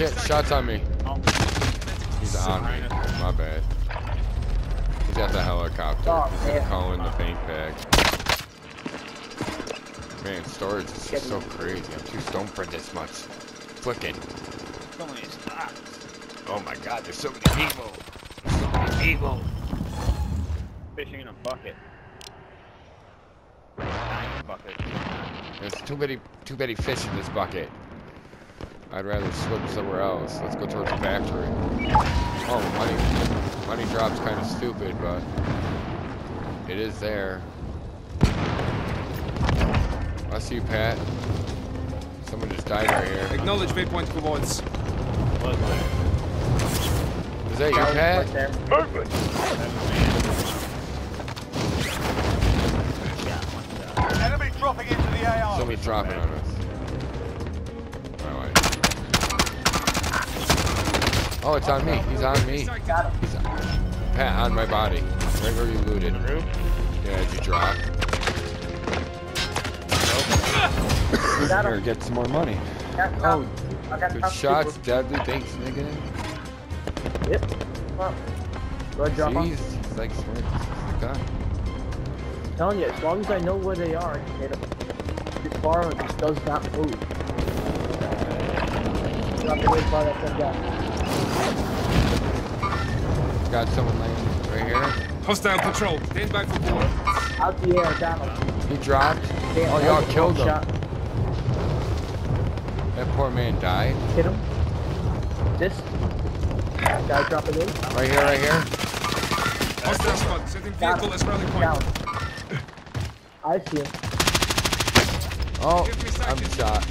shit, shots on me. He's on me. My bad. He's at the helicopter. Oh, He's man. calling the paint bag. Man, storage is just so crazy. I'm too stoned for this much. Flicking. so many stocks. Oh my god, there's so many people. There's so many people. Fishing in a bucket. Bucket. There's too many too many fish in this bucket. I'd rather swim somewhere else. Let's go towards the factory. Oh, money money drop's kind of stupid, but it is there. I see you, Pat. Someone just died right here. Acknowledge waypoint coordinates. Was there? Is that your Right Pat? there. Seven man. Yeah, one shot. Enemy dropping into the AR. Somebody's dropping on us. Oh, it's on me. He's on me. Got him. He's on. Pat, on my body. Right where you looted. The roof? Yeah, did you drop? Got Here, him. get some more money. Oh, good shots, deadly. Thanks, nigga. Yep. Well, go ahead, drop Jeez, he's like smart. He's like. I'm telling you, as long as I know where they are, I can hit them. This bar just does not move. Drop the way far that thing down. Got someone laying right here. Hostile patrol. Stand by for board. Out the air, down. He dropped. Damn, Oh, y'all killed long him. shot. That poor man died. Hit him. This. Guy dropping in. Right here, right here. Hostile spot. Setting vehicle him. as rally point. Down. I see him. Oh, I'm shot.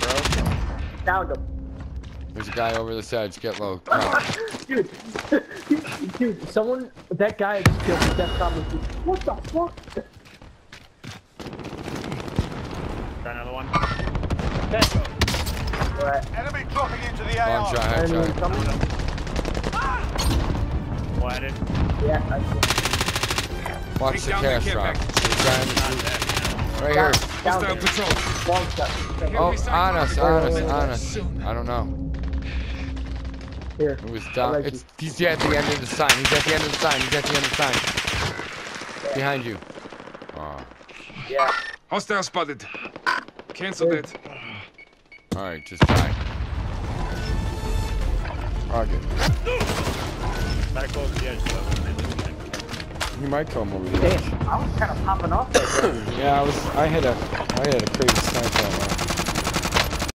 Bro, Downed him. There's a guy over this edge. Get low. Come. Dude, dude, someone, that guy just killed me. That's probably, what the fuck? Got another one. Alright, Enemy dropping into the Long AR. shot, enemy headshot. coming. Flatted. Yeah, I see Watch Take the down cash drop. package. There's a guy in the Not street. Right here. Down Hostile there. patrol. Long shot. Oh, on us, on us, on us. I don't know. Here. It was I'll down. let It's he's at the end of the sign. He's at the end of the sign. He's at the end of the sign. Behind you. Oh. Yeah. Hostile spotted. Cancel it. All right, just die. Rocket. Better close the edge, though. He might come over the edge. Damn, I was kind of popping off there. Yeah, I was. I had a. I had a crazy sniper on that.